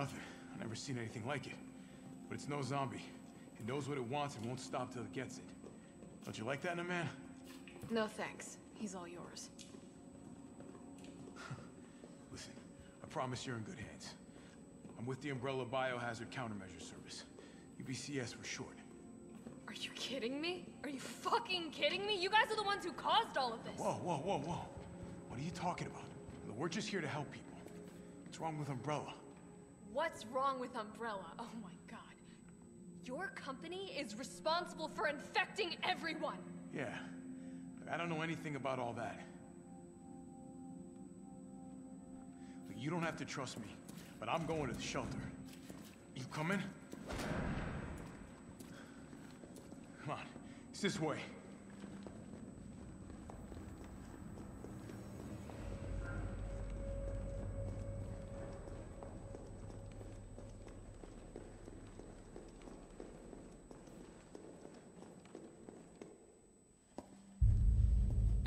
Nothing. I've never seen anything like it. But it's no zombie. It knows what it wants and won't stop till it gets it. Don't you like that in a man? No thanks. He's all yours. Listen, I promise you're in good hands. I'm with the Umbrella Biohazard Countermeasure Service. UBCS for short. Are you kidding me? Are you fucking kidding me? You guys are the ones who caused all of this. Whoa, whoa, whoa, whoa. What are you talking about? We're just here to help people. What's wrong with Umbrella? What's wrong with Umbrella? Oh my god. Your company is responsible for infecting everyone! Yeah. I don't know anything about all that. Look, you don't have to trust me, but I'm going to the shelter. You coming? Come on. It's this way.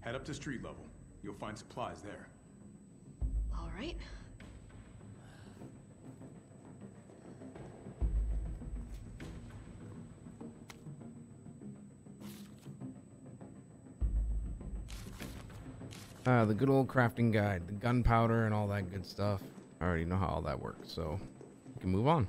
Head up to street level. You'll find supplies there. All right. Uh, the good old crafting guide, the gunpowder and all that good stuff. I already know how all that works, so we can move on.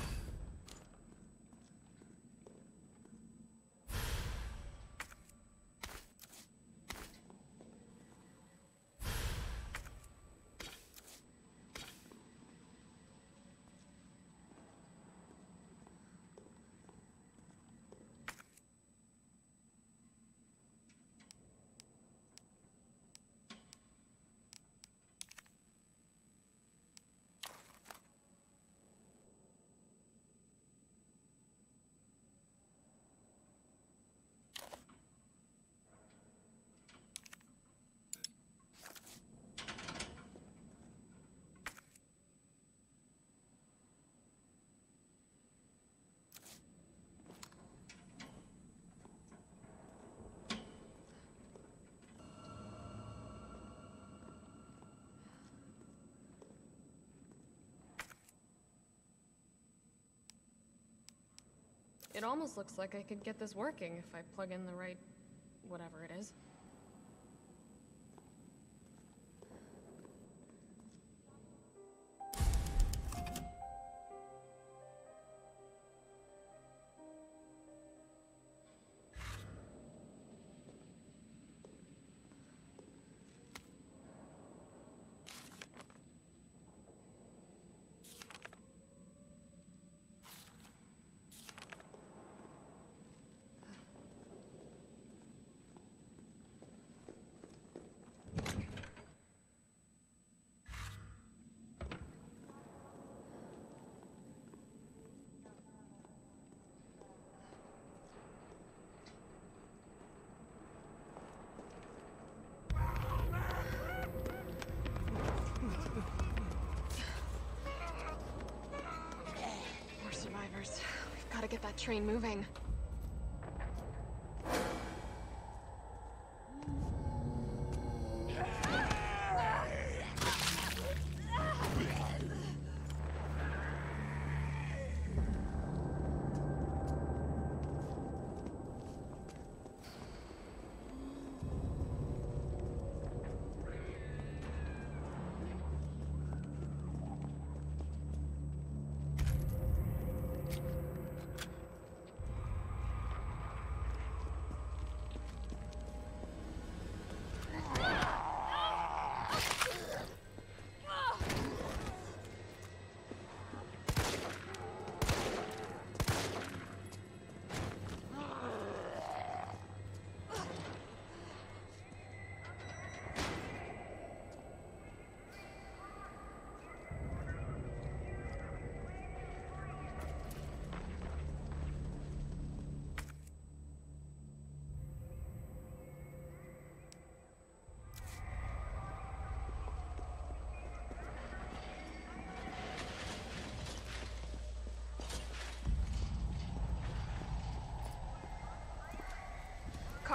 It almost looks like I could get this working if I plug in the right... whatever it is. We've got to get that train moving.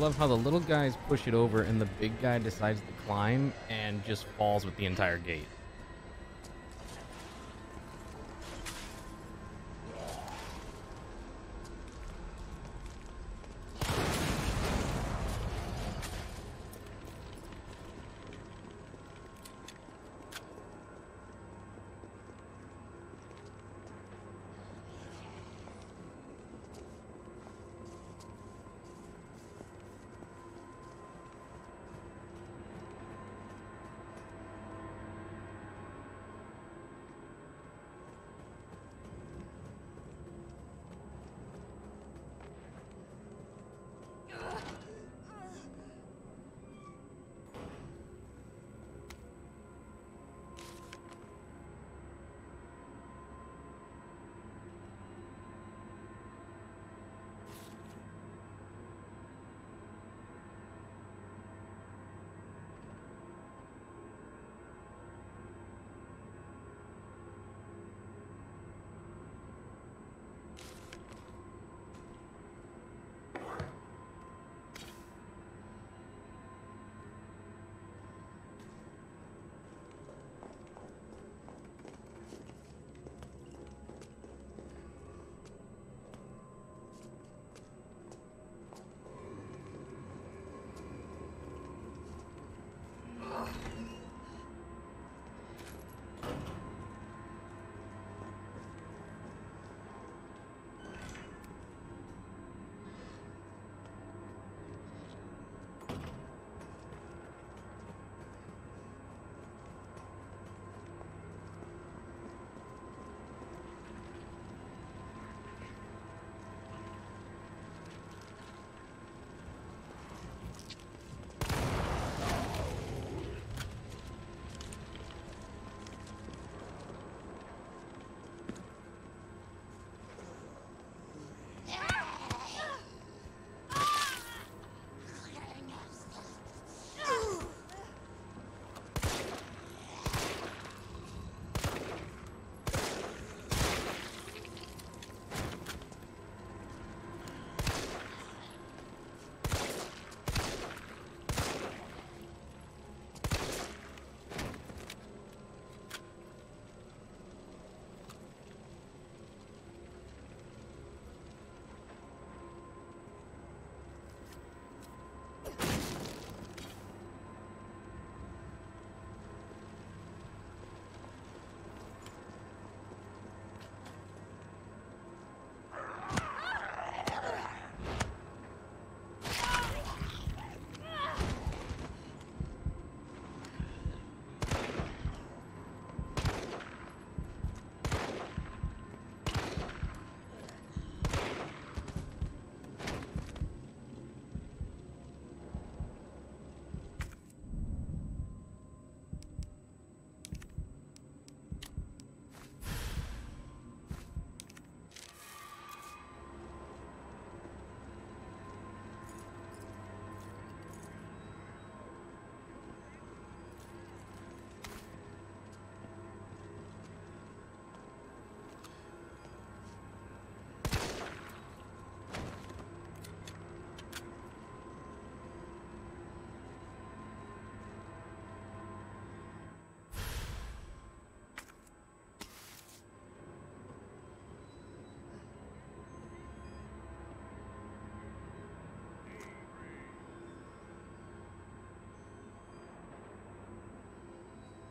Love how the little guys push it over and the big guy decides to climb and just falls with the entire gate.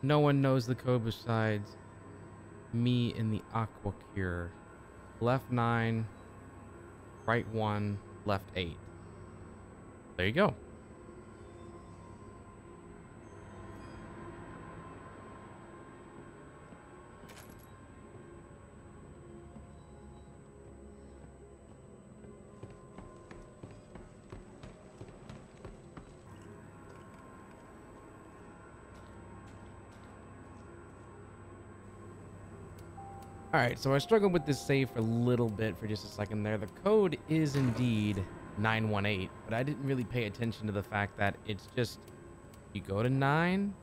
No one knows the code besides me and the Aqua Cure. Left 9, right 1, left 8. There you go. All right, so I struggled with this save for a little bit for just a second there. The code is indeed 918, but I didn't really pay attention to the fact that it's just you go to 9,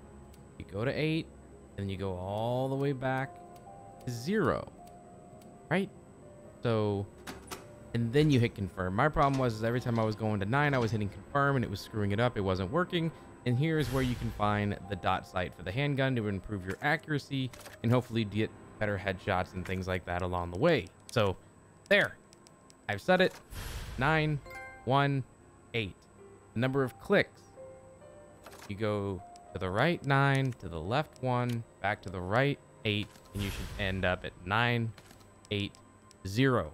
you go to 8, and then you go all the way back to 0. Right? So and then you hit confirm. My problem was is every time I was going to 9, I was hitting confirm and it was screwing it up. It wasn't working. And here's where you can find the dot sight for the handgun to improve your accuracy and hopefully get better headshots and things like that along the way. So there, I've said it. Nine, one, eight. The number of clicks. You go to the right nine, to the left one, back to the right eight, and you should end up at nine, eight, zero,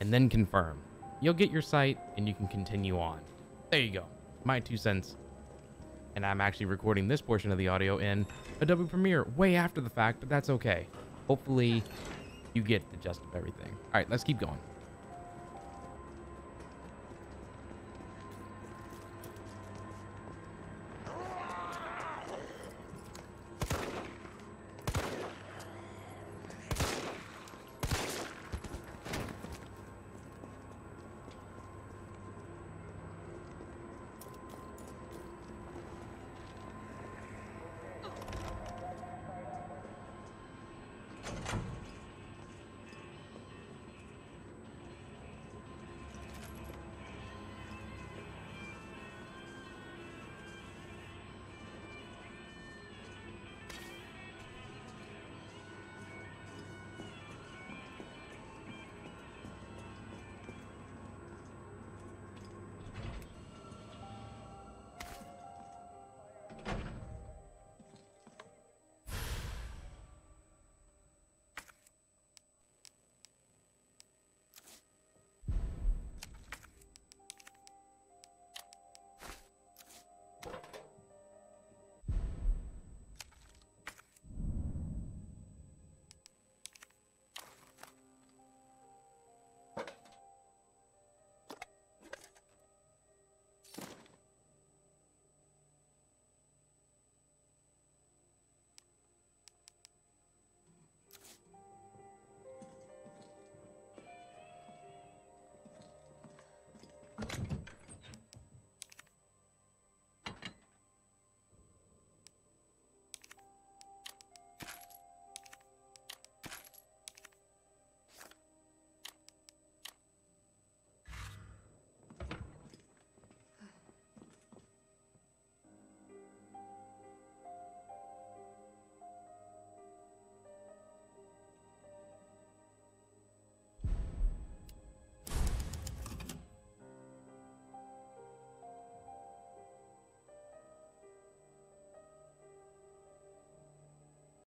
and then confirm. You'll get your sight and you can continue on. There you go. My two cents. And I'm actually recording this portion of the audio in Adobe Premiere way after the fact, but that's okay hopefully you get the gist of everything. All right, let's keep going.